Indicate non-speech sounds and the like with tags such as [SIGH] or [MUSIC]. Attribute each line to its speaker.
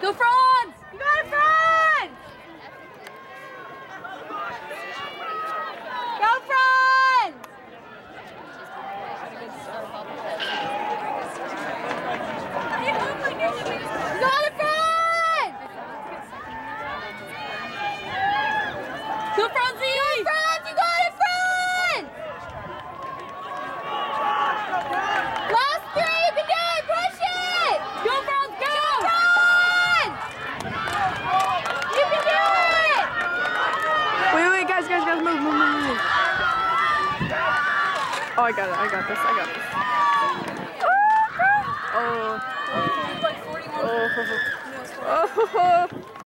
Speaker 1: Go France! Go France! Go France! Go France! Go France!
Speaker 2: guys, guys, guys, move, move, move, move. Oh, I got it, I got this, I got this. Oh, oh. Oh. [LAUGHS] Oh. oh.